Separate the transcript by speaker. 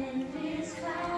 Speaker 1: when this cloud